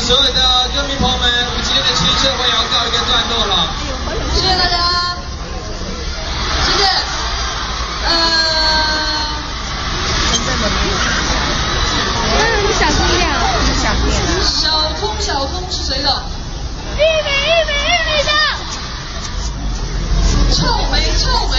所有的歌迷朋友们，我们今天的汽车会要告一个段落了。谢谢大家，谢谢。呃，嗯，小姑娘，小，小空小空是谁的？一米一米一米的，臭美臭美。